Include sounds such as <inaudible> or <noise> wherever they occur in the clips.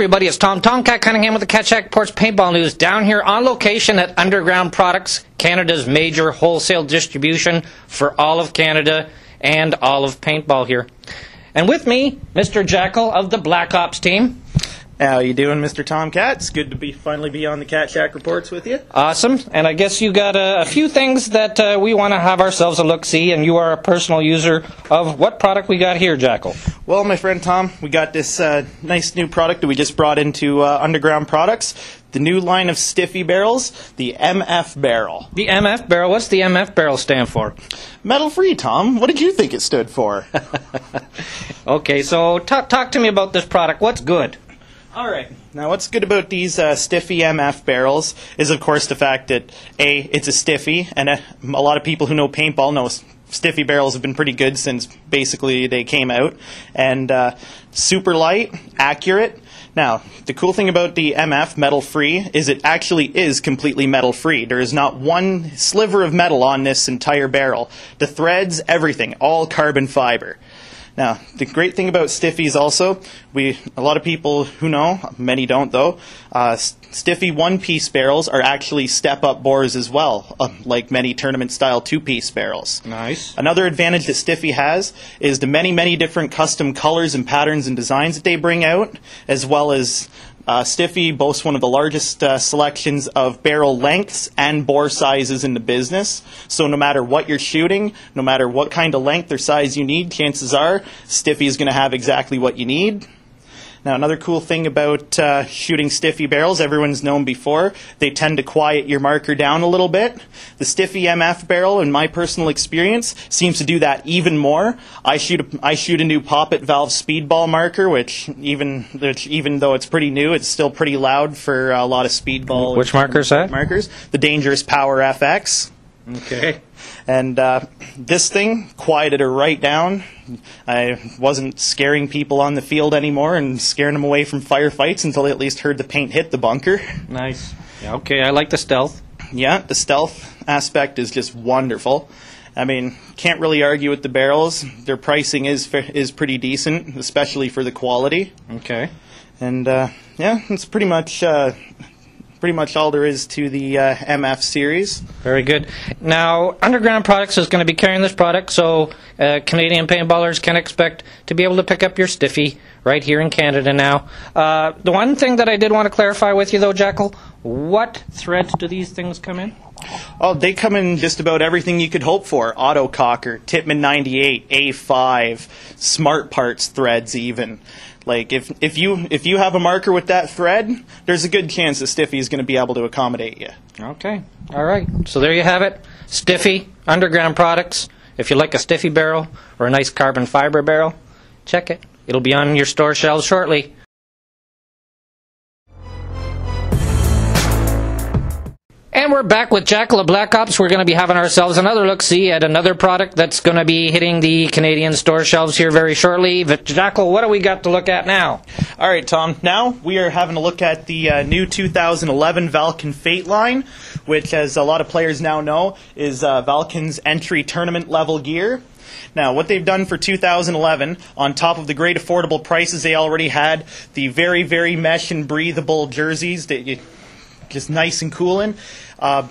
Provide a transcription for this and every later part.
everybody, it's Tom Tomcat Cunningham with the Cat Shack Ports Paintball News down here on location at Underground Productz, Canada's major wholesale distribution for all of Canada and all of paintball here. And with me, Mr. Jackal of the Black Ops team. How you doing, Mr. Tomcat? It's good to be finally be on the Cat Shack reports with you. Awesome. And I guess you got a, a few things that uh, we want to have ourselves a look see, and you are a personal user of what product we got here, Jackal. Well, my friend Tom, we got this uh, nice new product that we just brought into uh, Underground Productz. The new line of Stiffi barrels, the MF barrel. The MF barrel. What's the MF barrel stand for? Metal free, Tom. What did you think it stood for? <laughs> Okay, so talk talk to me about this product. What's good? All right. Now, what's good about these uh, Stiffi MF barrels is, of course, the fact that a it's a Stiffi, and a, a lot of people who know paintball know Stiffi barrels have been pretty good since basically they came out, and uh, super light, accurate. Now, the cool thing about the MF metal free is it actually is completely metal free. There is not one sliver of metal on this entire barrel. The threads, everything, all carbon fiber. Now, the great thing about Stiffies also, we a lot of people who know, many don't though, uh, Stiffi one-piece barrels are actually step-up bores as well, uh, like many tournament-style two-piece barrels. Nice. Another advantage that Stiffi has is the many, many different custom colors and patterns and designs that they bring out, as well as uh, Stiffi boasts one of the largest uh, selections of barrel lengths and bore sizes in the business. So no matter what you're shooting, no matter what kind of length or size you need, chances are Stiffi is going to have exactly what you need. Now, another cool thing about uh, shooting Stiffi barrels, everyone's known before, they tend to quiet your marker down a little bit. The Stiffi MF barrel, in my personal experience, seems to do that even more. I shoot a, I shoot a new Poppet Valve speedball marker, which even which even though it's pretty new, it's still pretty loud for a lot of speedball. Which marker is that? Markers. The Dangerous Power FX. Okay. And uh, this thing quieted her right down. I wasn't scaring people on the field anymore and scaring them away from firefights until they at least heard the paint hit the bunker. Nice. Yeah, okay, I like the stealth. Yeah, the stealth aspect is just wonderful. I mean, can't really argue with the barrels. Their pricing is is pretty decent, especially for the quality. Okay. And uh, yeah, it's pretty much uh, pretty much all there is to the uh, MF series. Very good. Now, Underground Productz is going to be carrying this product, so uh, Canadian paintballers can expect to be able to pick up your stiffy right here in Canada now. Uh, the one thing that I did want to clarify with you, though, Jackal, what threads do these things come in? Oh, they come in just about everything you could hope for. Auto Cocker, Tippmann 98, A5, Smart Parts threads even. Like if if you if you have a marker with that thread, there's a good chance that Stiffi is going to be able to accommodate you. Okay. All right. So there you have it. Stiffi, Underground Productz. If you like a Stiffi barrel or a nice carbon fiber barrel, check it. It'll be on your store shelves shortly. And we're back with Jackal of Black Ops. We're going to be having ourselves another look see at another product that's going to be hitting the Canadian store shelves here very shortly. But Jackal, what do we got to look at now? All right, Tom. Now we are having a look at the uh, new 2011 Valken Fate line, which, as a lot of players now know, is uh, Valken's entry tournament level gear. Now, what they've done for 2011, on top of the great affordable prices they already had, the very, very mesh and breathable jerseys that you just nice and cooling. Uh,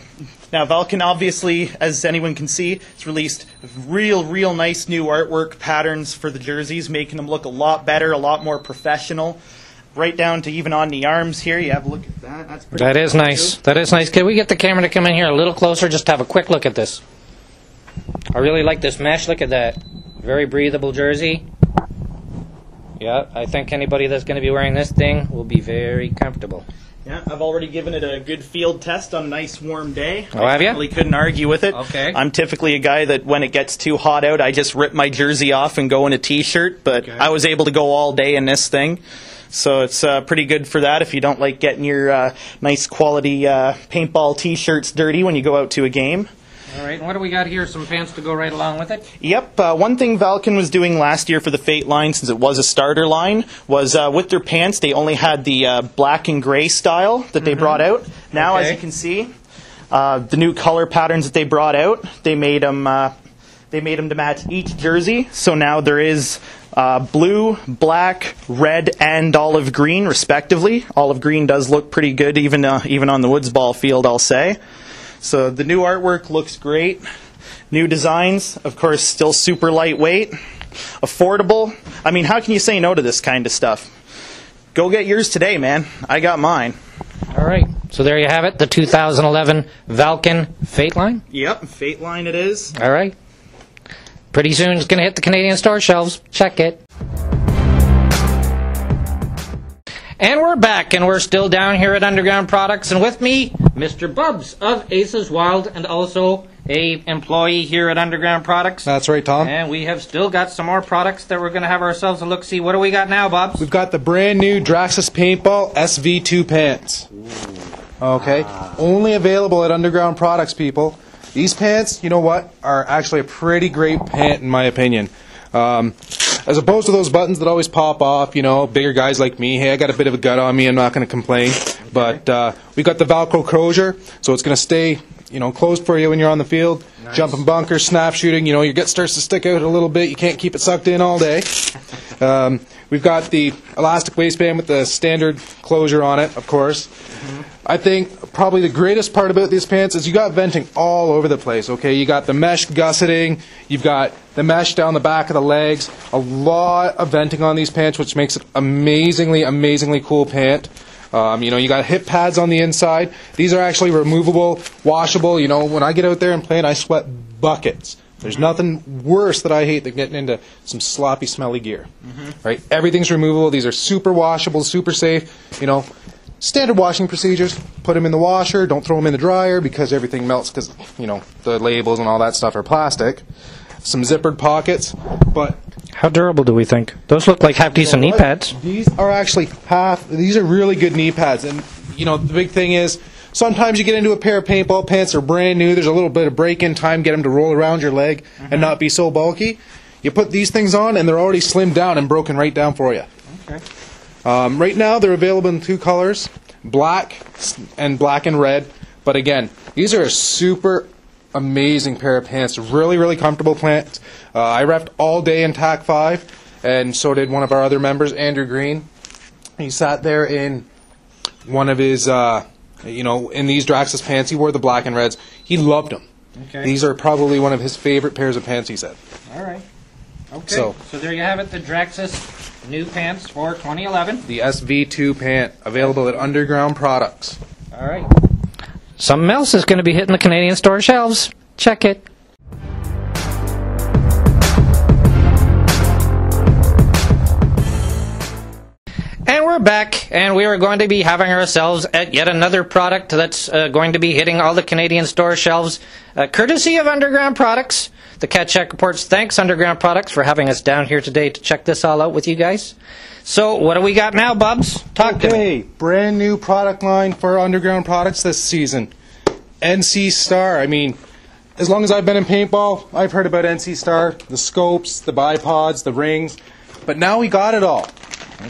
now, Valken, obviously, as anyone can see, has released real, real nice new artwork patterns for the jerseys, making them look a lot better, a lot more professional. Right down to even on the arms here, you have a look at that. That's pretty That is cool, nice. too. That is nice. Can we get the camera to come in here a little closer just to have a quick look at this? I really like this mesh. Look at that. Very breathable jersey. Yeah, I think anybody that's going to be wearing this thing will be very comfortable. Yeah, I've already given it a good field test on a nice warm day. Oh, have ya? Really couldn't argue with it. Okay. I'm typically a guy that when it gets too hot out, I just rip my jersey off and go in a t-shirt. But Okay. I was able to go all day in this thing, so it's uh, pretty good for that. If you don't like getting your uh, nice quality uh, paintball t-shirts dirty when you go out to a game. All right, and what do we got here? Some pants to go right along with it? Yep. Uh, one thing Valken was doing last year for the Fate line, since it was a starter line, was uh, with their pants they only had the uh, black and gray style that they brought out. Now, as you can see, uh, the new color patterns that they brought out, they made them. Uh, They made them to match each jersey, so now there is uh, blue, black, red, and olive green, respectively. Olive green does look pretty good, even uh, even on the Woods ball field, I'll say. So the new artwork looks great. New designs, of course, still super lightweight, affordable. I mean, how can you say no to this kind of stuff? Go get yours today, man. I got mine. All right. So there you have it, the 2011 Valken Fate line. Yep, Fate line it is. All right. Pretty soon it's going to hit the Canadian store shelves. Check it. And we're back, and we're still down here at Underground Productz, and with me, Mr. Bubs of Aces Wild, and also a employee here at Underground Productz. That's right, Tom. And we have still got some more products that we're going to have ourselves a look see. What do we got now, Bubs? We've got the brand new Draxxus Paintball SV2 pants. Okay, only available at Underground Productz, people. These pants, you know what, are actually a pretty great pant in my opinion. Um, as opposed to those buttons that always pop off, you know, bigger guys like me. Hey, I got a bit of a gut on me. I'm not going to complain. But uh, we got the Velcro closure, so it's going to stay, you know, closed for you when you're on the field. Jumping bunkers, snap shooting. You know, your gut starts to stick out a little bit. You can't keep it sucked in all day. <laughs> Um, we've got the elastic waistband with the standard closure on it, of course. I think probably the greatest part about these pants is you got venting all over the place. Okay, you got the mesh gusseting, you've got the mesh down the back of the legs, a lot of venting on these pants, which makes it amazingly, amazingly cool pant. Um, you know, you got hip pads on the inside. These are actually removable, washable. You know, when I get out there and play, I sweat buckets. There's nothing worse that I hate than getting into some sloppy, smelly gear. Right? Everything's removable. These are super washable, super safe. You know, standard washing procedures. Put them in the washer. Don't throw them in the dryer because everything melts because you know the labels and all that stuff are plastic. Some zippered pockets, but How durable do we think? Those look like half decent knee pads. These are actually half. These are really good knee pads, and you know the big thing is sometimes you get into a pair of paintball pants. They're brand new. There's a little bit of break-in time. Get them to roll around your leg and mm-hmm. not be so bulky. You put these things on, and they're already slimmed down and broken right down for you. Okay. Um, right now, they're available in two colors: black and black and red. But again, these are a super amazing pair of pants. Really, really comfortable pants. Uh, I repped all day in TAC 5, and so did one of our other members, Andrew Green. He sat there in one of his, uh, you know, in these Draxxus pants. He wore the black and reds. He loved them. Okay. These are probably one of his favorite pairs of pants, he said. All right. Okay. So- so there you have it, the Draxxus new pants for 2011. The SV2 pant, available at Underground Productz. All right. Something else is going to be hitting the Canadian store shelves. Check it. We're back, and we are going to be having ourselves at yet another product that's uh, going to be hitting all the Canadian store shelves, uh, courtesy of Underground Productz. The Cat reports thanks Underground Productz for having us down here today to check this all out with you guys. So, what do we got now, Bubs? Talk to me. Brand new product line for Underground Productz this season. NC Star. I mean, as long as I've been in paintball, I've heard about NC Star, the scopes, the bipods, the rings, but now we got it all.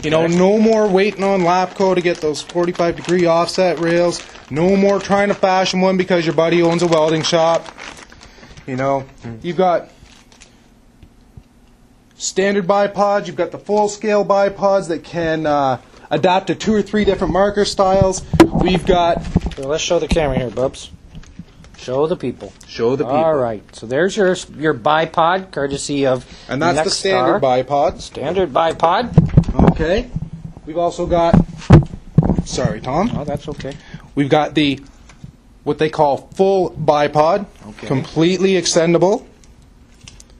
You know, no more waiting on Lapco to get those 45 degree offset rails. No more trying to fashion one because your buddy owns a welding shop. You know, you've got standard bipods. You've got the full scale bipods that can uh, adapt to two or three different marker styles. We've got let's show the camera here, Bubs. Show the people. show the people, All right. So there's your your bipod, courtesy of and that's the Nexstar. standard bipods. Standard bipod. Okay. We've also got. Sorry, Tom. Oh, that's okay. We've got the what they call full bipod, Okay. completely extendable.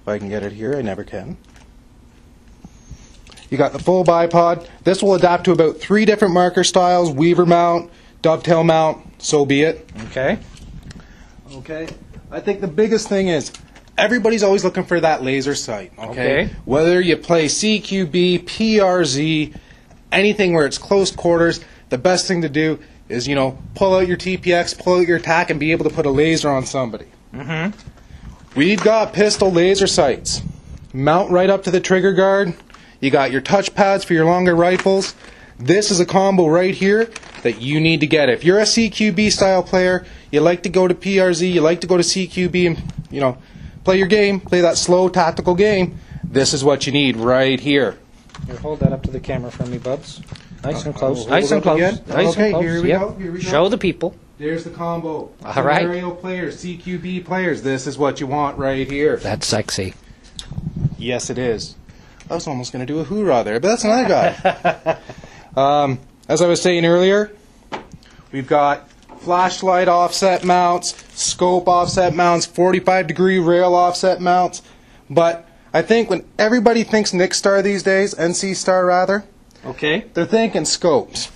If I can get it here, I never can. You got the full bipod. This will adapt to about three different marker styles: weaver mount, dovetail mount. So be it. Okay. Okay. I think the biggest thing is everybody's always looking for that laser sight. Okay. Okay. Whether you play CQB, PRZ, anything where it's close quarters, the best thing to do is you know pull out your TPX, pull out your attack, and be able to put a laser on somebody. Mm-hmm. We've got pistol laser sights. Mount right up to the trigger guard. You got your touch pads for your longer rifles. This is a combo right here that you need to get. If you're a CQB style player, you like to go to PRZ, you like to go to CQB and, you know, play play your game, play that slow tactical game, this is what you need right here. Here, hold that up to the camera for me, Bubs. Nice and close. hold Nice and close. Nice Okay, and close. here we Yep. go, here we go. Show the people. There's the combo. All right. Scenario players, CQB players. This is what you want right here. That's sexy. Yes, it is. I was almost going to do a hoorah there, but that's another <laughs> guy. um, as I was saying earlier, we've got flashlight offset mounts, scope offset mounts, 45 degree rail offset mounts. But I think when everybody thinks Nick Star these days, NC Star rather, Okay. they're thinking scopes.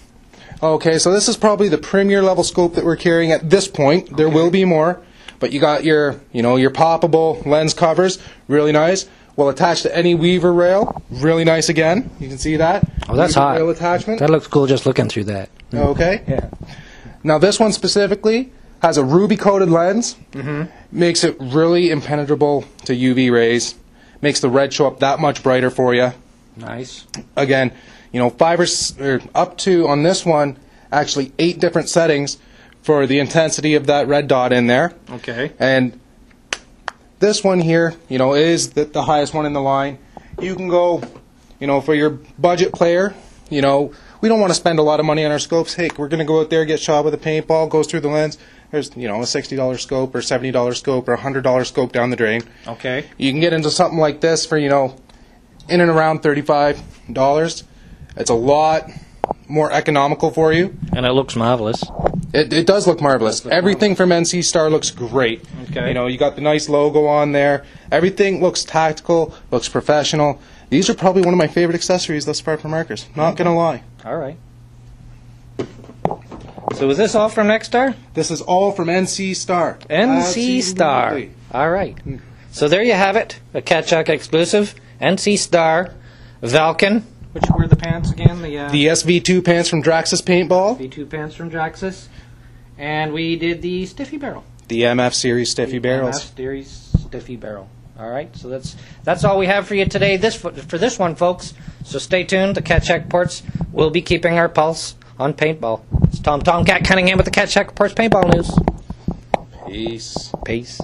Okay, so this is probably the premier level scope that we're carrying at this point. There will be more, but you got your, you know, your poppable lens covers, really nice. Will attach to any Weaver rail, really nice again. You can see that. Oh, that's Weaver hot. Rail attachment. That looks cool just looking through that. Okay. Yeah. Now this one specifically has a ruby coated lens. Mm-hmm. Makes it really impenetrable to UV rays. Makes the red show up that much brighter for you. Nice. again, you know, five or, s- or up to on this one, actually eight different settings for the intensity of that red dot in there. Okay. And this one here, you know, is the, the highest one in the line. You can go, you know, for your budget player, you know, we don't want to spend a lot of money on our scopes. Hey, we're going to go out there, get shot with a paintball, goes through the lens. There's, you know, a $60 scope or $70 scope or a $100 scope down the drain. Okay. You can get into something like this for, you know, in and around $35. It's a lot more economical for you. And it looks marvelous. It, it does look marvelous. Everything from NC Star looks great. Okay. You know, you got the nice logo on there. Everything looks tactical, looks professional. These are probably one of my favorite accessories thus far from Markers. Not gonna lie. All right. So is this all from Nexstar? This is all from NC Star. NC Star. Absolutely. All right. So there you have it, a Catshack exclusive. NC Star, Valken. Which were the pants again? The, uh, The SV2 pants from Draxxus Paintball. V2 pants from Draxxus. And we did the Stiffi Barrel. The MF Series Stiffi Barrels. MF Series Stiffi Barrel. All right, so that's that's all we have for you today. This for this one, folks. So stay tuned. The Cat Shack Ports will be keeping our pulse on paintball. It's Tom Tomcat Cunningham with the Cat Shack Ports paintball news. Peace. Peace.